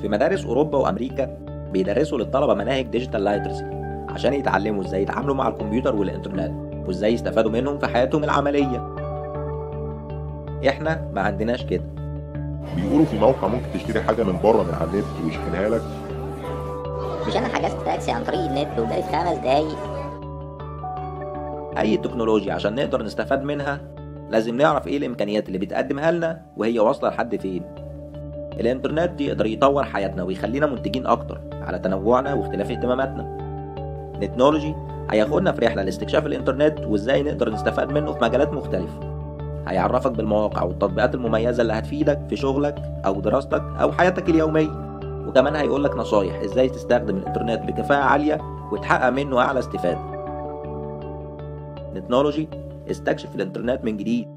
في مدارس أوروبا وأمريكا بيدرسوا للطلبة مناهج digital literacy عشان يتعلموا إزاي يتعاملوا مع الكمبيوتر والإنترنت وإزاي يستفادوا منهم في حياتهم العملية. إحنا ما عندناش كده. بيقولوا في موقع ممكن تشتري حاجة من بره من على النت ويشحنها لك. مش أنا حجزت تاكسي عن طريق النت وجاي في خمس دقايق. أي تكنولوجيا عشان نقدر نستفاد منها لازم نعرف إيه الإمكانيات اللي بتقدمها لنا وهي واصلة لحد فين. الإنترنت يقدر يطور حياتنا ويخلينا منتجين أكتر على تنوعنا واختلاف اهتماماتنا. Netknowlogy هياخدنا في رحلة لاستكشاف الإنترنت وإزاي نقدر نستفاد منه في مجالات مختلفة. هيعرفك بالمواقع والتطبيقات المميزة اللي هتفيدك في شغلك أو دراستك أو حياتك اليومية. وكمان هيقولك نصايح إزاي تستخدم الإنترنت بكفاءة عالية وتحقق منه أعلى استفادة. Netknowlogy استكشف الإنترنت من جديد.